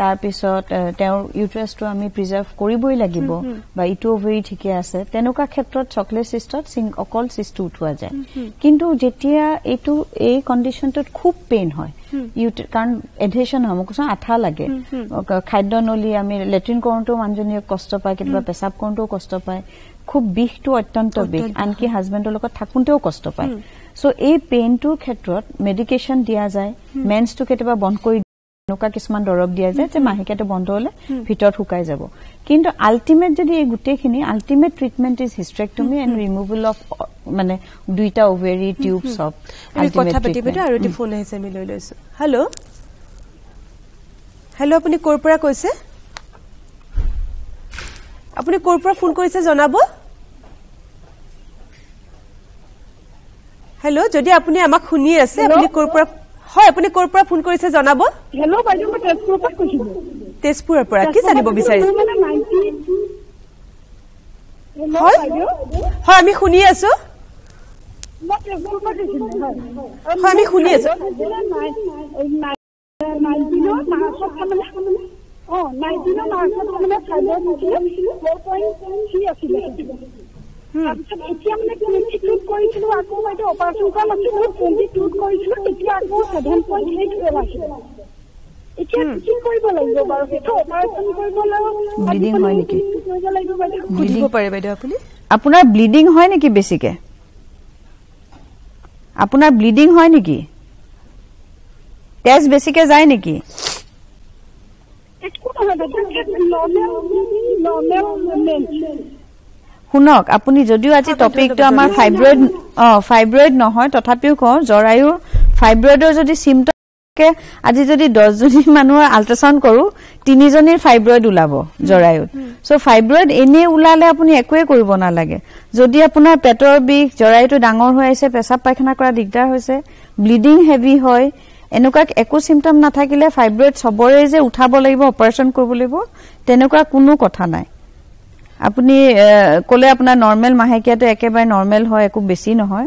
তাৰপিছত তেওঁৰ ইউটাৰাছটো আমি প্ৰিজাৰ্ভ কৰিবই লাগিব বা ইটো অভেৰি ঠিকে আছে। তেনেকুৱা ক্ষেত্ৰত চকলেট চিষ্টত অকল চিষ্টটো উঠোৱা যায়। কিন্তু যেতিয়া এইটো এই কণ্ডিশ্যনটোত খুব পেইন হয় কাৰণ এডহেশ্যন হয় মই কৈছো আঠা লাগে। খাদ্য নলী আমি লেট্ৰিন কৰোঁতেও মানুহজনীয়ে কষ্ট পায় কেতিয়াবা পেচাব কৰোঁতেও কষ্ট পায়। খুব বিষটো অত্যন্ত বিষ। আনকি হাজবেণ্ডৰ লগত থাকোঁতেও কষ্ট পায়। চ' এই পেইনটোৰ ক্ষেত্ৰত মেডিকেশ্যন দিয়া যায়। মেন্সটো কেতিয়াবা বন্ধ কৰি এনেকুৱা কিছুমান দৰৱ দিয়া যায় যে মাহেকীয়াটো বন্ধ হলে ভিতৰত শুকাই যাব। কিন্তু আল্টিমেট যদি এই গোটেইখিনি ultimate treatment is hysterectomy and removal of মানে দুইটা অভেৰি টিউবছ অফ আমি কথা পাতিব আৰু এটি ফোন আহিছে আমি লৈ লৈছো। হেল্ল' হেল্ল' আপুনি ক'ৰ পৰা কৈছে? আপুনি ক'ৰ পৰা ফোন কৰিছে জনাব? হেল্ল' যদি আপুনি আমাক শুনি আছে আপুনি ক'ৰ পৰা হয় আপুনি ক'ৰ পৰা ফোন কৰিছে জনাব? হেল্ল' বাইদেউ মই তেজপুৰৰ পৰা কৈছিলো তেজপুৰৰ পৰা। কি জানিব বিচাৰিছে? হয়? আমি শুনি আছো। হয়, আমি শুনি আছো। তাৰপিছত এতিয়া মানে টুৱেণ্টি টুত কৰিছিলো আকৌ বাইদেউ অপাৰেশ্যন কৰা নাছিলো টুৱেণ্টি টুত কৰিছিলো তেতিয়া আকৌ ছেভেন পইণ্ট এইট টুৱেল্ভ আছিলে এতিয়া কি কৰিব লাগিব বাৰু সেইটো অপাৰেশ্যন কৰিব লাগিব Bleeding হয় নেকি? কৰিব লাগিব বাইদেউ সুধিব পাৰে বাইদেউ আপুনি আপোনাৰ ব্লিডিং হয় নেকি বেছিকে আপোনাৰ ব্লিডিং হয় নেকি তেজ বেছিকে যায় নেকি একো নহয় বাইদেউ নৰ্মেল নৰ্মেল শুনক আপুনি যদিও আজি টপিকটো আমাৰ ফাইব্ৰইড অ ফাইব্ৰইড নহয় তথাপিও কওঁ জৰায়ুৰ ফাইব্ৰইডৰ যদি চিমটম থাকে আজি যদি দহজনী মানুহৰ আল্ট্ৰাচাউণ্ড কৰো তিনিজনীৰ ফাইব্ৰইড ওলাব জৰায়ুত। চ' ফাইব্ৰইড এনেই ওলালে আপুনি একোৱে কৰিব নালাগে। যদি আপোনাৰ পেটৰ বিষ জৰায়ুটো ডাঙৰ হৈ আহিছে পেচাব পায়খানা কৰা দিগদাৰ হৈছে ব্লিডিং হেভি হয় এনেকুৱা একো চিমটম নাথাকিলে ফাইব্ৰইড চবৰে যে উঠাব লাগিব অপাৰেশ্যন কৰিব লাগিব তেনেকুৱা কোনো কথা নাই। আপুনি ক'লে আপোনাৰ নৰ্মেল মাহেকীয়াটো একেবাৰে নৰ্মেল হয় একো বেছি নহয়।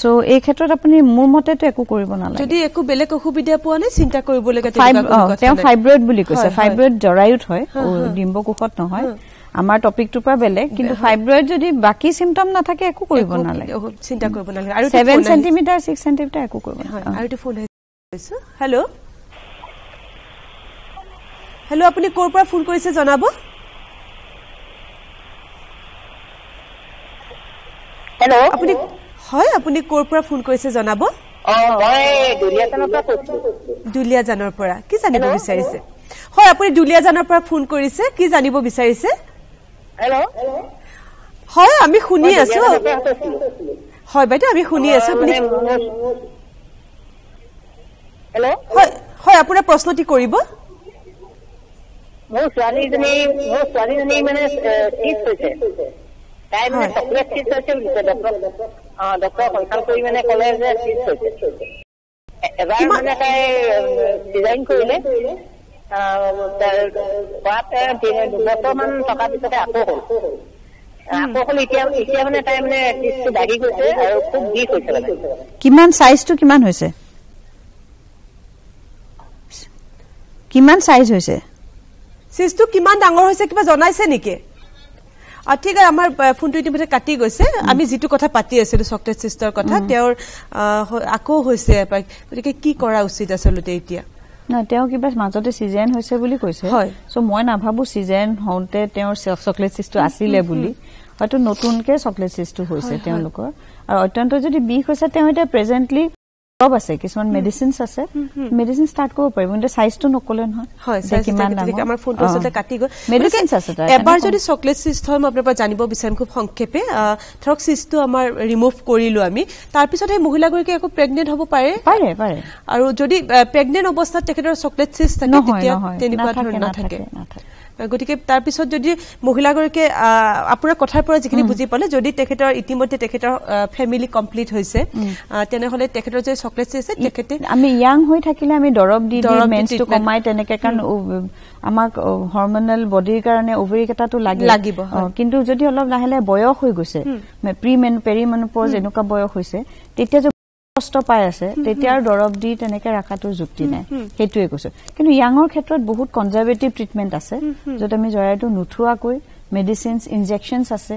চ' এই ক্ষেত্ৰত আপুনি মোৰ মতেতো একো কৰিব নালাগে। যদি একো বেলেগ অসুবিধা পোৱা নাই চিন্তা কথা তেওঁ। ফাইব্ৰইড বুলি কৈছে। ফাইব্ৰইড জৰায়ুত হয়। ডিম্বকোষত নহয়। আমাৰ টপিকটোৰ পৰা বেলেগ কিন্তু ফাইব্ৰইড যদি বাকী চিমটম নাথাকে একো কৰিব নালাগে। চিন্তা কৰিব নালাগে। আৰু ছেভেন চেণ্টিমিটাৰ ছিক্স চেণ্টিমিটাৰ একো কৰিব নালাগে। হেল্ল' হেল্ল' আপুনি ক'ৰ পৰা ফোন কৰিছে জনাব? হেল্ল' আপুনি হয় আপুনি ক'ৰ পৰা ফোন কৰিছে জনাব? দুলীয়াজানৰ পৰা কি জানিব বিচাৰিছে? হয় আপুনি দুলীয়াজানৰ পৰা ফোন কৰিছে। কি জানিব বিচাৰিছে? হয় আমি শুনি আছো। হয় বাইদেউ আমি শুনি আছো। আপুনি হয় আপোনাৰ প্ৰশ্নটি কৰিব। মোৰ ছোৱালীজনী মোৰ ছোৱালীজনী মানে তাই মানে। চকলেট চিজ হৈছে বুলি কৈছে ডক্টৰ অ ডক্টৰ কনচাল্ট কৰি মানে ক'লে যে চিজ হৈছে। এবাৰ মানে তাই ডিজাইন কৰিলে। কৰাত দুবছৰমান থকাৰ পিছতে আকৌ হ'ল। আকৌ হ'ল এতিয়া এতিয়া মানে তাই মানে চিজটো বাঢ়ি গৈছে আৰু খুব বিষ হৈছে মানে। কিমান চাইজটো কিমান হৈছে? কিমান চাইজ হৈছে? চিজটো কিমান ডাঙৰ হৈছে কিবা জনাইছে নেকি? ঠিক আছে আমাৰ ফোনটো ইতিমধ্যে কাটি গৈছে। আমি যিটো কথা পাতি আছিলো চকলেট চিষ্টৰ কথা তেওঁৰ আকৌ হৈছে গতিকে কি কৰা উচিত আচলতে এতিয়া? নহয় তেওঁ কিবা মাজতে চিজেন হৈছে বুলি কৈছে। হয়। চ' মই নাভাবো চিজেন হওঁতে তেওঁৰ চকলেট চিজটো আছিলে বুলি। হয়তো নতুনকে চকলেট চিজটো হৈছে তেওঁলোকৰ। আৰু অত্যন্ত যদি বিষ হৈছে তেওঁ এতিয়া প্ৰেজেণ্টলি দৰৱ আছে কিছুমান মেডিচিনছ আছে। মেডিচিন ষ্টাৰ্ট কৰিব পাৰিব কিন্তু চাইজটো নকলে নহয়। আমাৰ ফোনটো। আচলতে কাটি গ'ল। আছে এবাৰ। যদি চকলেট চিষ্ট হয় মই আপোনাৰ পৰা জানিব বিচাৰিম খুব সংক্ষেপে। ধৰক চিষ্টটো আমাৰ ৰিমুভ কৰিলো আমি। তাৰপিছত সেই মহিলাগৰাকী আকৌ প্ৰেগনেণ্ট হ'ব পাৰে। পাৰে পাৰে। আৰু যদি প্ৰেগনেণ্ট অৱস্থাত তেখেতৰ চকলেট চিষ্ট থাকে তেতিয়া তেনেকুৱা ধৰণৰ নাথাকে। গতিকে তাৰপিছত যদি মহিলাগৰাকীয়ে আপোনাৰ কথাৰ পৰা যিখিনি বুজি পালে যদি তেখেতৰ ইতিমধ্যে তেখেতৰ ফেমিলি কমপ্লিট হৈছে তেনেহলে তেখেতৰ যে চকলেট আছে তেখেতে আমি ইয়াং হৈ থাকিলে আমি দৰৱ দি দৰৱ দি দি মেন্সটো treatment- কমাই তেনেকে কাৰণ আমাক হৰমনেল বডিৰ কাৰণে অভেৰি কেইটাটো লাগে। লাগিব, কিন্তু যদি অলপ লাহে লাহে বয়স হৈ গৈছে প্ৰি মেন পেৰি মেনপজ এনেকুৱা বয়স হৈছে তেতিয়া যদি কষ্ট পাই আছে তেতিয়া আৰু দৰৱ দি তেনেকে ৰখাটো যুক্তি নাই। সেইটোৱে কৈছো। কিন্তু ইয়াঙৰ ক্ষেত্ৰত বহুত কনজাৰ্ভেটিভ ট্ৰিটমেণ্ট আছে য'ত আমি জৰাইটো নুঠোৱাকৈ মেডিচিনছ ইনজেকশ্যনছ আছে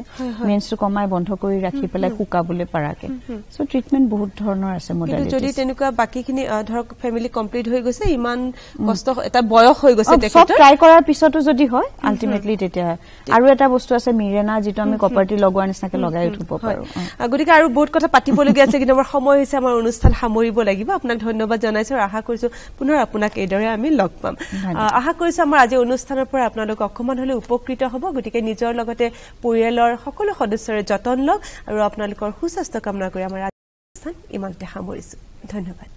মেন্সটো কমাই বন্ধ কৰি ৰাখি পেলাই শুকাবলৈ পাৰাকে। চ' ট্ৰিটমেণ্ট বহুত ধৰণৰ আছে যদি তেনেকুৱা বাকীখিনি ধৰক ফেমিলি কমপ্লিট হৈ গৈছে ইমান কষ্ট এটা বয়স হৈ গৈছে চব ট্ৰাই কৰাৰ পিছতো যদি হয় আল্টিমেটলি তেতিয়া আৰু এটা বস্তু আছে মিৰেনা যিটো আমি কপাৰটি লগোৱাৰ নিচিনাকে লগাই উঠিব পাৰো গতিকে আৰু বহুত কথা পাতিবলগীয়া আছে কিন্তু আমাৰ সময় হৈছে আমাৰ অনুষ্ঠান সামৰিব লাগিব। আপোনাক ধন্যবাদ জনাইছো আৰু আশা কৰিছো পুনৰ আপোনাক এইদৰে আমি লগ পাম। আশা কৰিছো আমাৰ আজি অনুষ্ঠানৰ পৰা আপোনালোক অকণমান হলে উপকৃত হ'ব গতিকে নিজৰ লগতে পৰিয়ালৰ সকলো সদস্যৰে যতন লওক আৰু আপোনালোকৰ সুস্বাস্থ্য কামনা কৰি আমাৰ ইমানতে সামৰিছো। ধন্যবাদ।